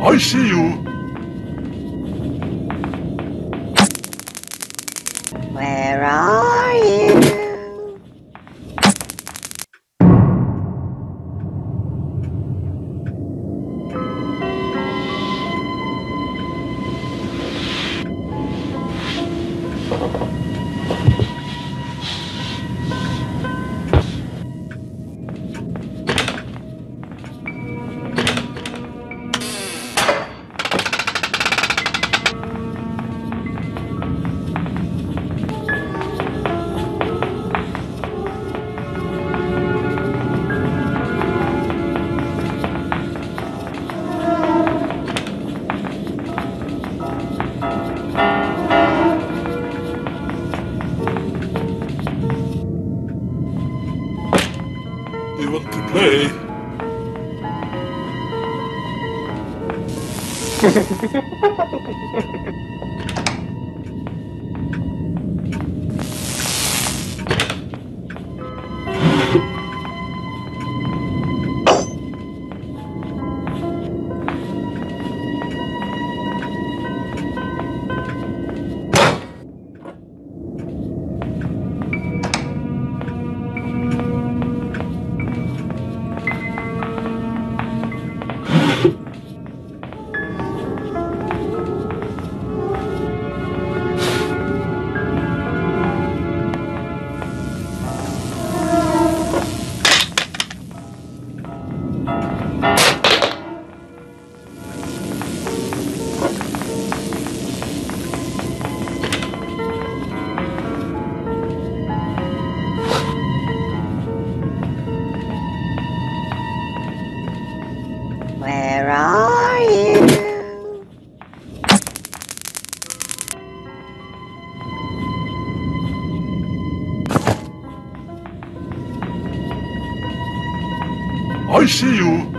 I see you. Where are You want to play? I see you.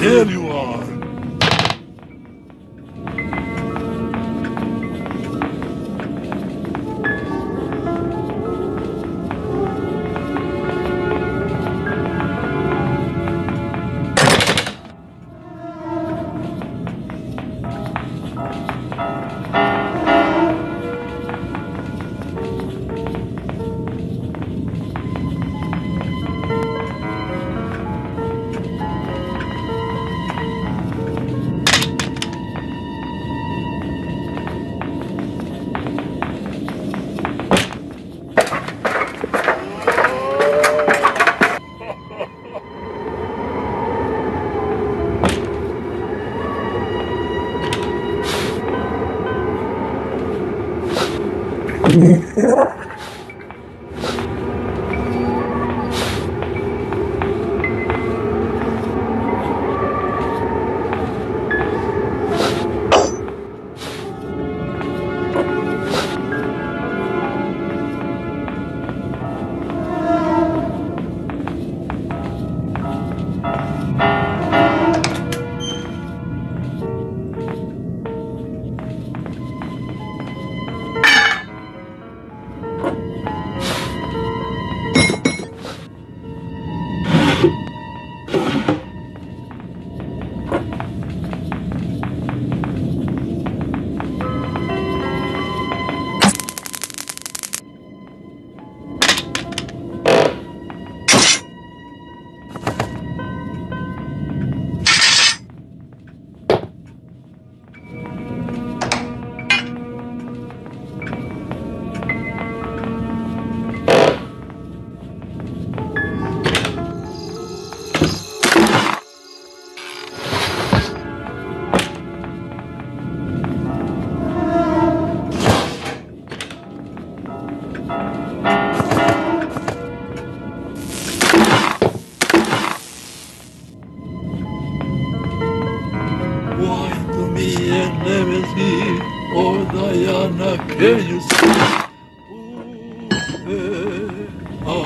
There you are. Sim.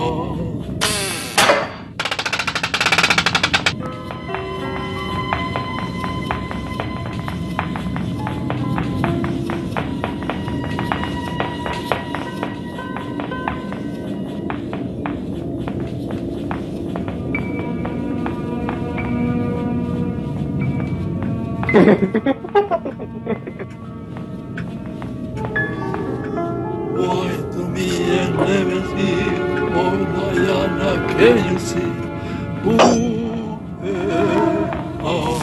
Why to me and never see. Kensi who they are.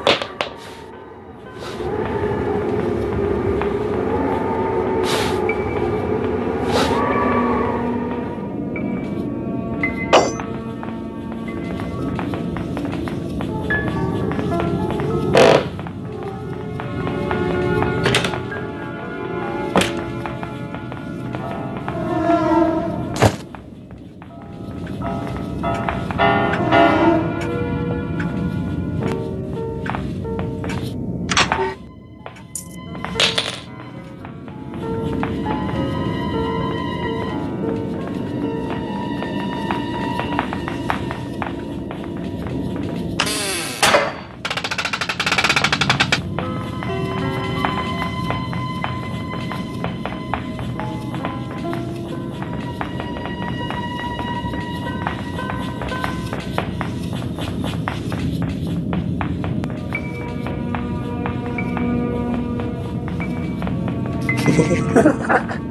Gracias.